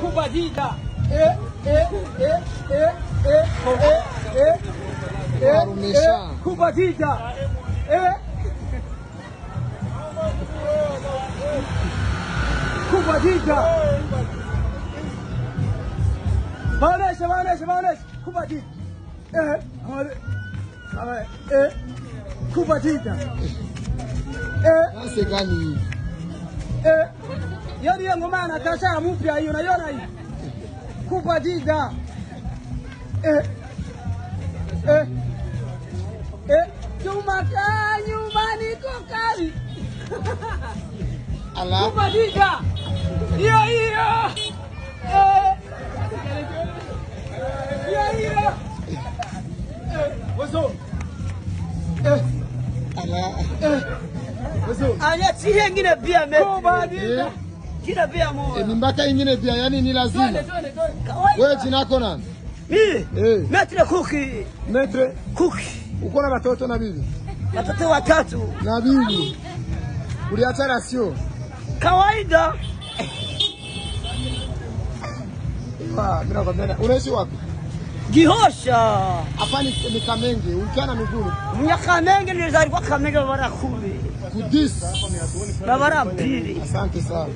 kubadilika. Eh, eh, eh, eh, eh, eh, eh, eh, Warumesha. eh, kubadilika. Eh. Kubadilika. Maonesha, maonesha, maonesha. Kubadilika. Eh, maone- maone- eh, kubadilika. Eh, Dansi gani hii? Eh, hiyo ndiyo ngoma Natasha mpya hiyo, unaiona hii kubadilika. Eh, eh, eh, Juma kaa nyumbani kokali Ala, jiga hiyo hiyo Eh, hiyo hiyo Eh, Wazo. Eh, ala. eh, Wazo. Anya tihengine pia me. Kubadilika. Eh, Kina pia moyo. E, ni mpaka ingine pia, yani ni lazima. Twende, twende, twende. Kawaida. Wewe jina lako nani? Mimi. Eh, Metre kuki. Metre, Kuki. uko na watoto na bibi? Watoto watatu. Na bibi. Uliacha rasio. Kawaida. Ah, mimi nakwambia, unaishi wapi? Gihosha. Hapa ni ni Kamenge, ukiwa na miguu. Mnyakamenge nilizalikuwa Kamenge bara kumi. Kudis. Na bara mbili. Asante sana.